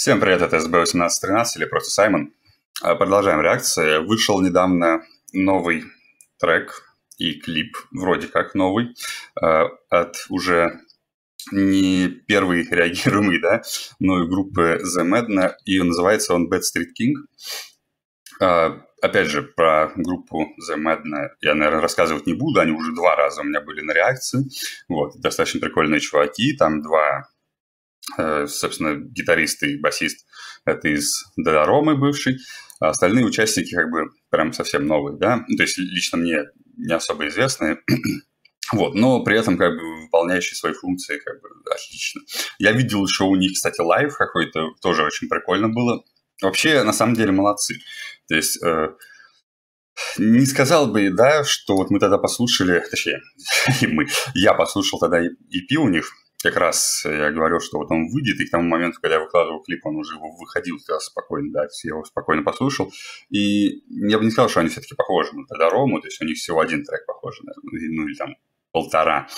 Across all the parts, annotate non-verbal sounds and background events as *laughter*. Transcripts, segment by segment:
Всем привет, это СБ1813 или просто Саймон. А, продолжаем реакции. Вышел недавно новый трек и клип, вроде как новый, а, от уже не первый *laughs* реагируемый, да, но и группы The Madna, и называется он Bad Street King. А, опять же, про группу The Madna я, наверное, рассказывать не буду, они уже два раза у меня были на реакции. Вот, достаточно прикольные чуваки, там два собственно, гитарист и басист – это из Dadaroma ы бывший, а остальные участники как бы прям совсем новые, да, ну, то есть лично мне не особо известные, *clears throat* вот, но при этом как бы выполняющие свои функции как бы отлично. Я видел еще у них, кстати, live какой-то, тоже очень прикольно было. Вообще, на самом деле, молодцы. То есть, э, не сказал бы, да, что вот мы тогда послушали, точнее, *laughs* мы, я послушал тогда EP у них, как раз я говорил, что вот он выйдет, и к тому моменту, когда я выкладывал клип, он уже выходил как спокойно, да, я его спокойно послушал. И я бы не сказал, что они все-таки похожи на Тодорому, то есть у них всего один трек похож, наверное, ну или там полтора.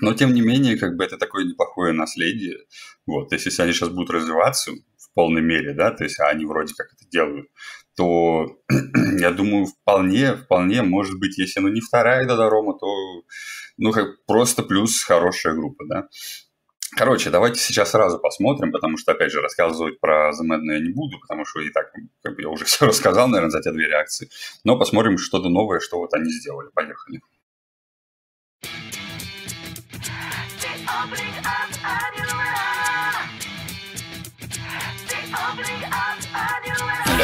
Но, тем не менее, как бы это такое неплохое наследие. Вот, то есть если они сейчас будут развиваться в полной мере, да, то есть они вроде как это делают, то *clears throat* я думаю, вполне, вполне, может быть, если ну не вторая Додорома, то ну, как просто плюс хорошая группа, да. Короче, давайте сейчас сразу посмотрим, потому что, опять же, рассказывать про The Madden я не буду, потому что и так, как бы я уже *laughs* все рассказал, наверное, за те две реакции. Но посмотрим что-то новое, что вот они сделали. Поехали.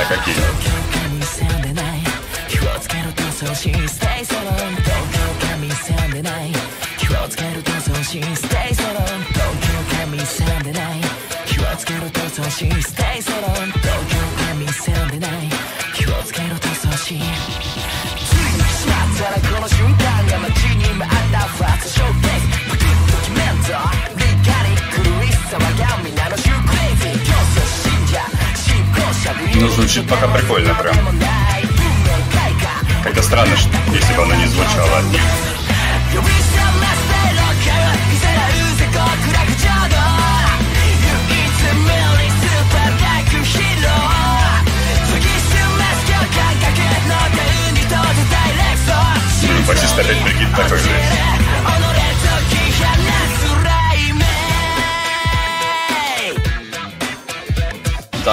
高木気をつけろと送信 Stay so 東京かみでない気をつけろと送信 Stay so 東京かみでない気をつけろと送信 Stay so 東京かみでない気をつけろと送しついにしまったらこの瞬間がまた звучит пока прикольно прям. Хотя странно, что, если бы оно не звучало от них. Ну, басист опять прикид такой же.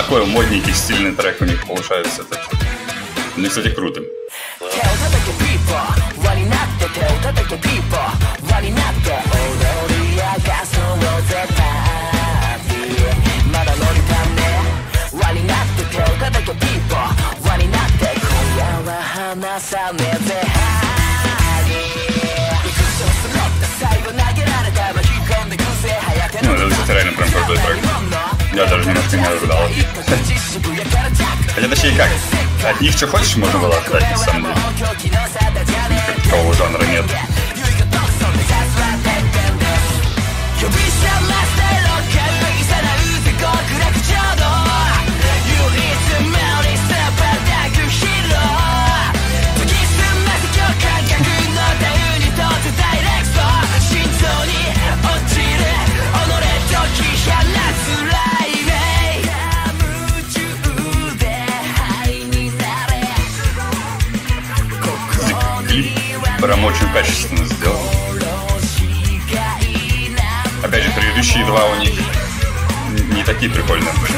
такой модненький, стильный трек у них получается. Это, ну, кстати, круто. Ну, это реально прям крутой трек. Я даже немножко не ожидал. *laughs* Хотя точнее как, от них что хочешь можно было ожидать, на самом деле. Как такого жанра нет. Очень качественно сделан. Опять же, предыдущие два у них не такие прикольные были.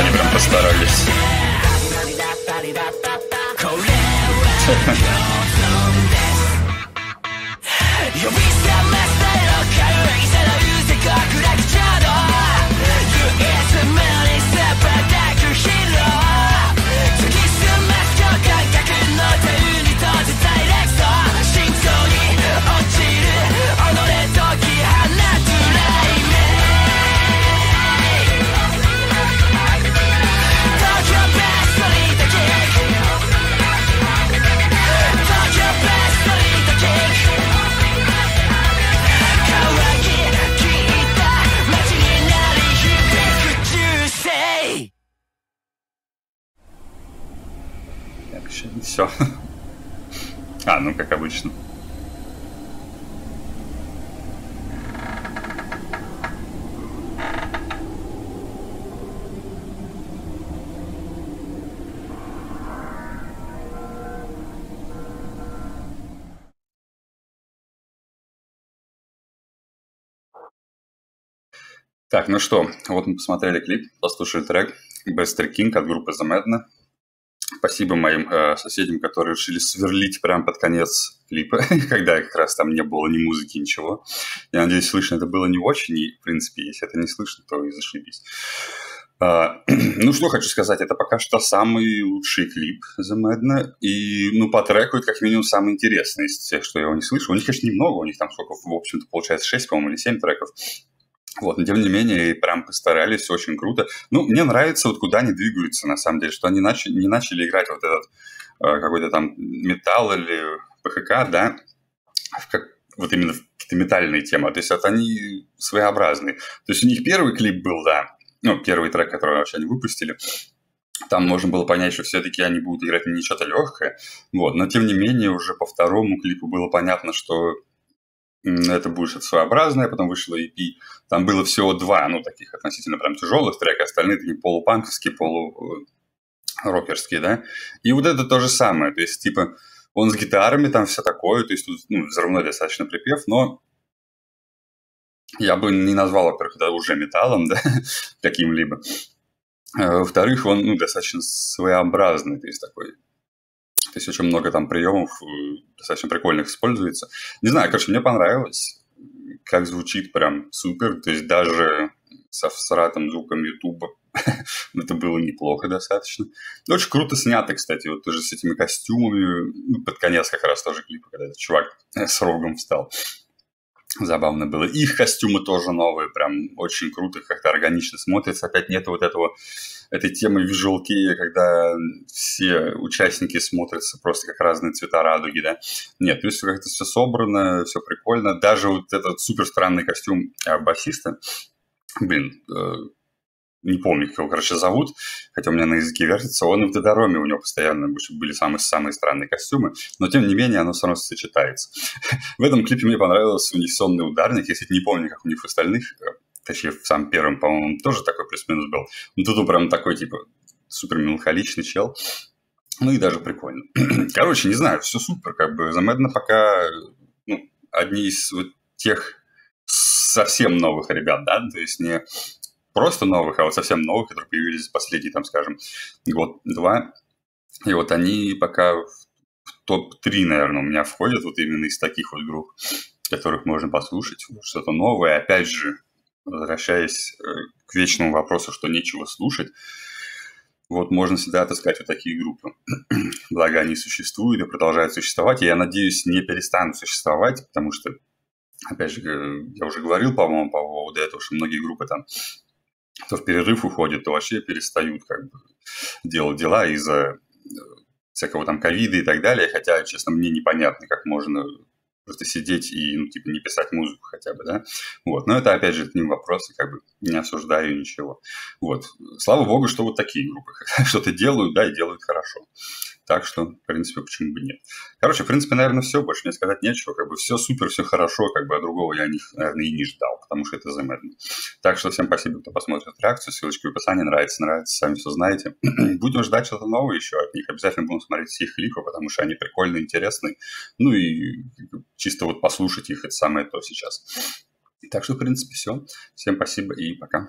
Они прям постарались. *laughs* *laughs* Все. А, ну как обычно. Так, ну что, вот мы посмотрели клип, послушали трек «Bester King» от группы The Madness. Спасибо моим э, соседям, которые решили сверлить прямо под конец клипа, *laughs* когда как раз там не было ни музыки, ничего. Я надеюсь, слышно это было не очень, и, в принципе, если это не слышно, то и зашибись. Uh, *clears throat* ну, что хочу сказать, это пока что самый лучший клип The Madna, и, ну, по треку это как минимум самый интересный из тех, что я его не слышу. У них, конечно, немного, у них там сколько, в общем-то, получается 6, по-моему, или 7 треков. Вот, но тем не менее, прям постарались, очень круто. Ну, мне нравится, вот куда они двигаются, на самом деле, что они начали, не начали играть вот этот э, какой-то там металл или ПХК, да, как, вот именно какие-то метальные темы. То есть вот они своеобразные. То есть у них первый клип был, да, ну, первый трек, который вообще они выпустили, там можно было понять, что все-таки они будут играть не что-то легкое, вот, но тем не менее уже по второму клипу было понятно, что это будет своеобразное, потом вышло EP, там было всего два, ну, таких относительно прям тяжелых трека, остальные такие полупанковские, полурокерские, да, и вот это то же самое, то есть, типа, он с гитарами, там все такое, то есть тут, ну, взрывной достаточно припев, но я бы не назвал, во-первых, это уже металлом, *laughs* да, каким-либо. А, во-вторых, он ну, достаточно своеобразный, то есть такой то есть очень много там приемов э, достаточно прикольных используется. Не знаю, короче, мне понравилось, как звучит прям супер. То есть даже со всратым звуком Ютуба *laughs* это было неплохо достаточно. Очень круто снято, кстати, вот тоже с этими костюмами. Ну, под конец как раз тоже клипа, когда этот чувак с рогом встал. Забавно было. Их костюмы тоже новые, прям очень круто, как-то органично смотрится. Опять нет вот этого этой темы визуалки, когда все участники смотрятся просто как разные цвета радуги, да. Нет, то есть как-то все собрано, все прикольно. Даже вот этот супер странный костюм э, басиста, блин, э, не помню, как его, короче, зовут, хотя у меня на языке вертится, он в Додороме, у него постоянно были самые-самые странные костюмы, но тем не менее оно все равно сочетается. *laughs* в этом клипе мне понравился унисонный ударник, если не помню, как у них в остальных, э, точнее, в самом первом, по-моему, тоже такой плюс-минус был. Но тут он прям такой, типа, супер меланхоличный чел. Ну и даже прикольно. *clears throat* Короче, не знаю, все супер, как бы. Замедно пока ну, одни из вот тех совсем новых ребят, да, то есть не просто новых, а вот совсем новых, которые появились последний, там, скажем, год-два. И вот они пока в топ-3, наверное, у меня входят вот именно из таких вот групп, которых можно послушать, что-то новое. Опять же, возвращаясь э, к вечному вопросу, что нечего слушать, вот можно всегда отыскать вот такие группы. *clears throat* Благо они существуют и продолжают существовать, и я надеюсь, не перестанут существовать, потому что, опять же, э, я уже говорил, по-моему, по поводу этого, что многие группы там то в перерыв уходят, то вообще перестают как бы делать дела из-за э, всякого там ковида и так далее, хотя, честно, мне непонятно, как можно просто сидеть и, ну, типа, не писать музыку хотя бы, да, вот, но это, опять же, к ним вопросы, как бы, не осуждаю ничего, вот, слава богу, что вот такие группы *laughs* что-то делают, да, и делают хорошо, так что, в принципе, почему бы нет. Короче, в принципе, наверное, все, больше мне сказать нечего, как бы, все супер, все хорошо, как бы, а другого я, них, наверное, и не ждал, потому что это замедно. Так что всем спасибо, кто посмотрит реакцию, ссылочка в описании, нравится, нравится, сами все знаете. *clears throat* Будем ждать что-то новое еще от них, обязательно будем смотреть все их клипы, потому что они прикольные, интересные, ну и чисто вот послушать их, это самое то сейчас. Так что, в принципе, все. Всем спасибо и пока.